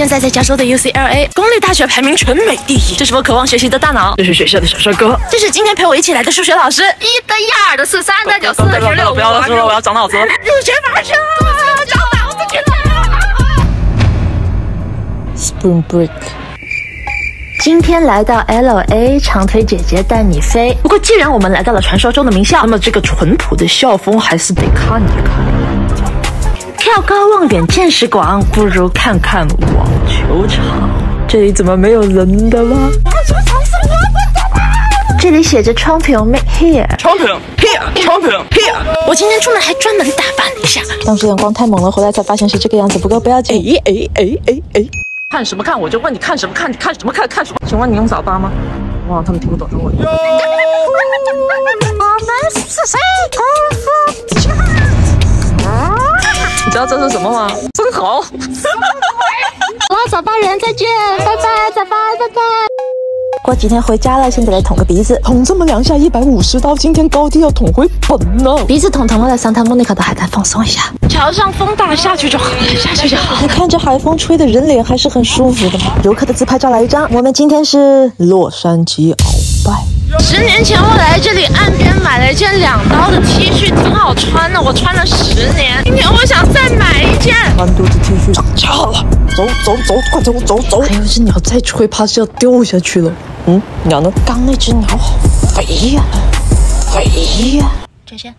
现在在加州的 UCLA 公立大学排名全美第一，这是我渴望学习的大脑。这是学校的小帅哥。这是今天陪我一起来的数学老师。一的一二的四三的九四的十六，不要了，说了，我要长脑子了。入学发生，长脑子去了。Spoon Break。今天来到 LA，长腿姐姐带你飞。不过既然我们来到了传说中的名校，那么这个淳朴的校风还是得看一看。跳高望远见识广，不如看看网球场。这里怎么没有人的吗？这里写着 Champion Make Here。Champion here, champion here。我今天出门还专门打扮了一下。当时阳光太猛了，回来才发现是这个样子。不过不要紧。哎哎哎哎哎！看什么看？我就问你看什么看？你看什么看？看什么？请问你用早八吗？哇，他们听不懂中文。你知道这是什么吗？生蚝。哇，早八人再见，拜拜，早八拜拜。过几天回家了，现在来捅个鼻子，捅这么两下，一百五十刀，今天高低要捅回本了。鼻子捅疼了，在桑塔莫妮卡的海滩放松一下。桥上风大，下去就好了，下去就好了。看这海风吹的人脸还是很舒服的嘛。游客的自拍照来一张。我们今天是洛杉矶鳌拜。十年前我来这里岸边买了一件两刀的 T 恤，挺好穿了，我穿了十年。今天我想再买一件。穿肚子 T 恤涨价了，走走走，快走走走！还有只鸟再吹，怕是要掉下去了。嗯，鸟呢？刚那只鸟好肥呀、肥呀、再见。